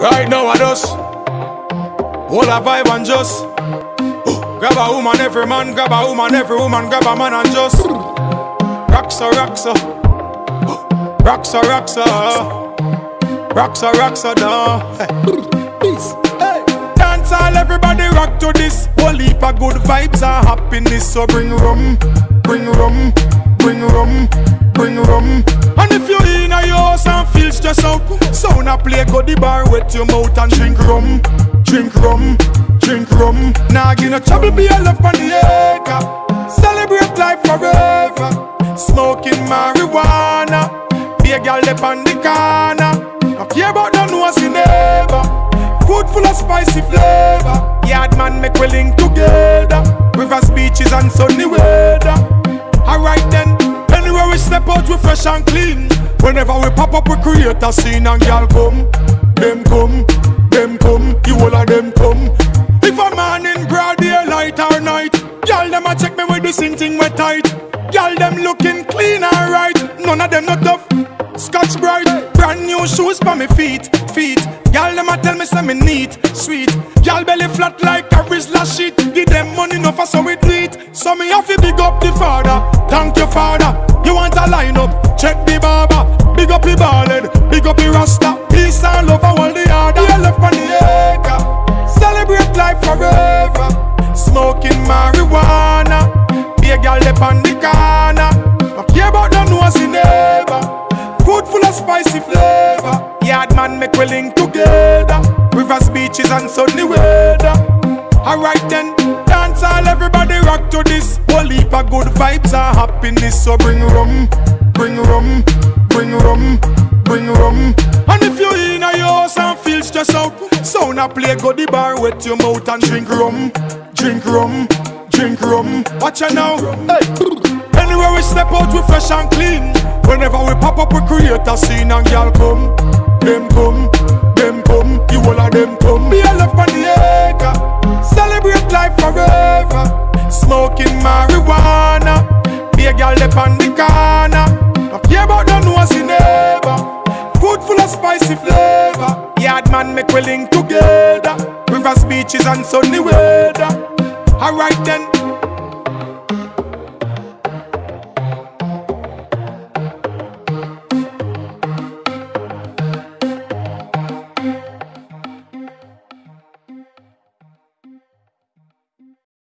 Right now I just Hold a vibe and just oh, Grab a woman, every man Grab a woman, every woman Grab a man and just Roxa, roxa oh, Roxa, roxa Roxa, roxa, no. Peace Hey. Dance all, everybody rock to this. Whole heap of good vibes and happiness. So bring rum, bring rum, bring rum, bring rum feel out. Sound a play, go the bar, wet your mouth and drink rum. Drink rum, drink rum. Nah, give no trouble, be a love on the acre. Celebrate life forever. Smoking marijuana. Be a girl up on the corner. No care about no nosy neighbor. Food full of spicy flavor. Yard man make we link together. Rivers, beaches and sunny weather. Alright then, anywhere we step out we fresh and clean Whenever we pop up we create a scene and y'all come Them come, them come, you all of them come If a man in broad daylight or night Y'all them a check me with the same thing we tight Y'all them looking clean and right None of them not tough Scotch bright, brand new shoes for me feet, feet. Y'all them a tell me say me neat, sweet. Y'all belly flat like a Rizla sheet. Give them money enough for so we do. So me have to big up the father. Thank you father. You want marijuana. Be a girl up on the corner. No care about no nosy neighbor. Food full of spicy flavor. Yard man make we link together. Rivers, beaches and sunny weather. Alright then, dance all everybody rock to this. Whole heap of good vibes and happiness. So bring rum, bring rum, bring rum, bring rum. And if you in a house and feel stressed out, sound a play go the bar, wet your mouth and drink rum, drink rum, drink rum. Watch out now, hey. Anywhere we step out, we fresh and clean. Whenever we pop up, we create a scene and y'all come. Them come, them come, you all of them come. Be a love on the acre. Celebrate life forever. Smoking marijuana. Be a girl up on the corner. No care about no nosy neighbor. Food full of spicy flavor. Yard man make we link together. Rivers, beaches and sunny weather. Alright then,